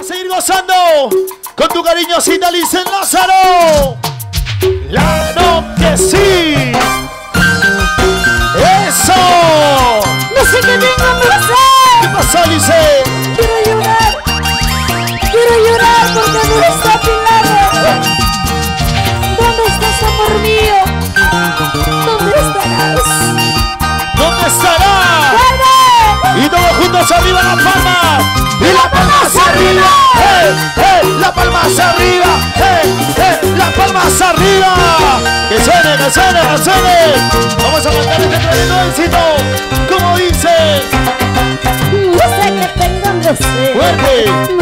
A seguir gozando con tu cariñosita Licen Lázaro. La noche sí. Eso. No sé qué tengo, no sé. ¿Qué pasó, Lice? Quiero llorar. Quiero llorar porque no está Pilar. ¿Dónde estás, amor mío? ¿Dónde estarás? ¿Dónde estará? ¡Vuelve! Y todos juntos arriba la palma. Y la palma hacia arriba. Que suene, que que. Vamos a cantar este tremendo éxito. Como dice. No sé qué tengo, no sé. Fuerte.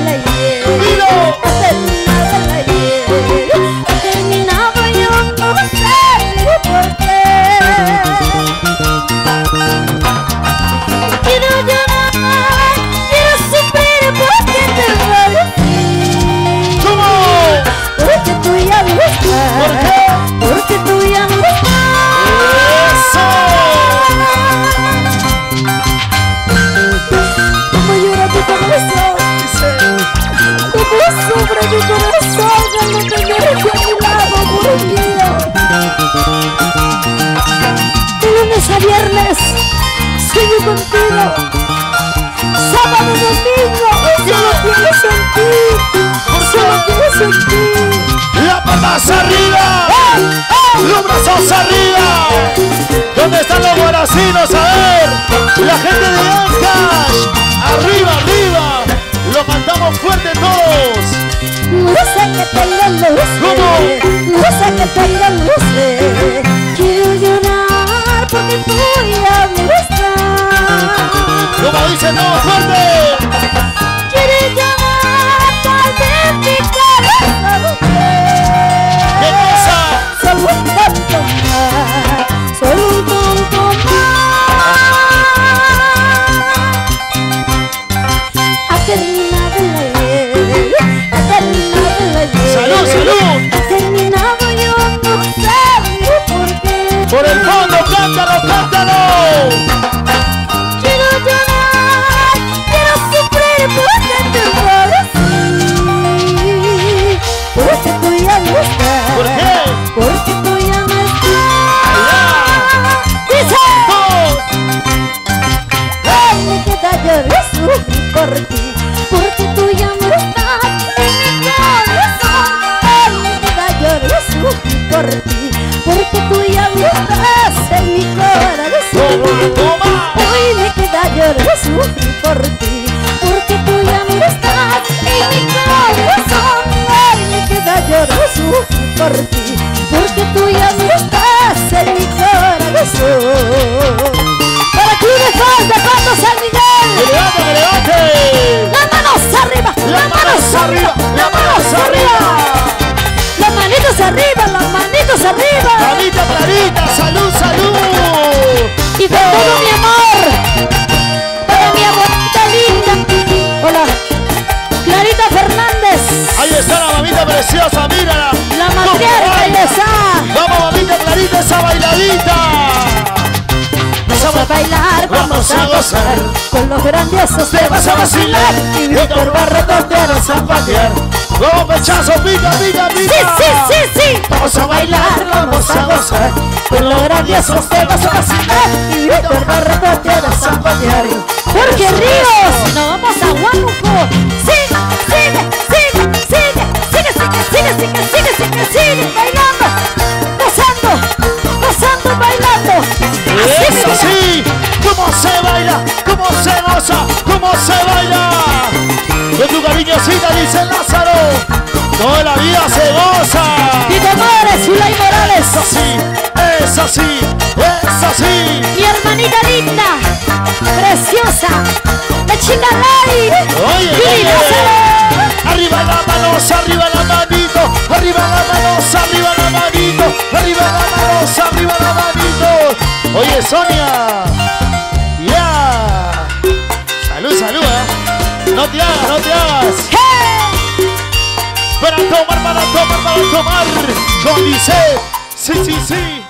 lady. Sufre mi corazón al no tenerte a mi lado, amor mío. De lunes a viernes sigo contigo. Sábado, domingo, solo pienso en ti. Solo pienso en ti. La palma arriba. Los brazos arriba. ¿Dónde están los guaracinos? A ver. La gente de Ancash. Arriba, arriba. No sé qué tengo, no sé. ¿Cómo? ¿Por? Porque tú ya no estás. Me queda por ti. Porque tú ya estás en mi corazón. Me queda por ti. Porque tú ya estás en mi corazón. Hoy me queda por ti por ti Porque tú ya no estás en mi corazón Para ti de Pato San ¡Que Miguel levante, que levante! Las manos arriba, Las manos arriba, las manos arriba. Las manitos arriba, las manitos arriba Mamita Clarita, salud, salud. Y con esa bailadita. Vamos a bailar, vamos a gozar. Con los grandiosos te vas a vacilar. Y Víctor Barreto te hará zapatear. Vamos, pechazo, pica, pica, Sí, pica. sí, sí, sí Vamos a bailar, vamos a gozar. Con los grandiosos te vas a vacilar cariñosita, dice Lázaro. Toda la vida se goza. Y amores, Zulay Morales. Es así, es así, es así. Mi hermanita linda, preciosa, la chica Lali. Oye, oye. Arriba la manosa, arriba la manito, arriba la manosa, arriba la manito, arriba la manosa, arriba la manito. Oye, Sonia. No te hagas, no te hagas. Para tomar, para tomar, para tomar. Con dice, sí, sí, sí.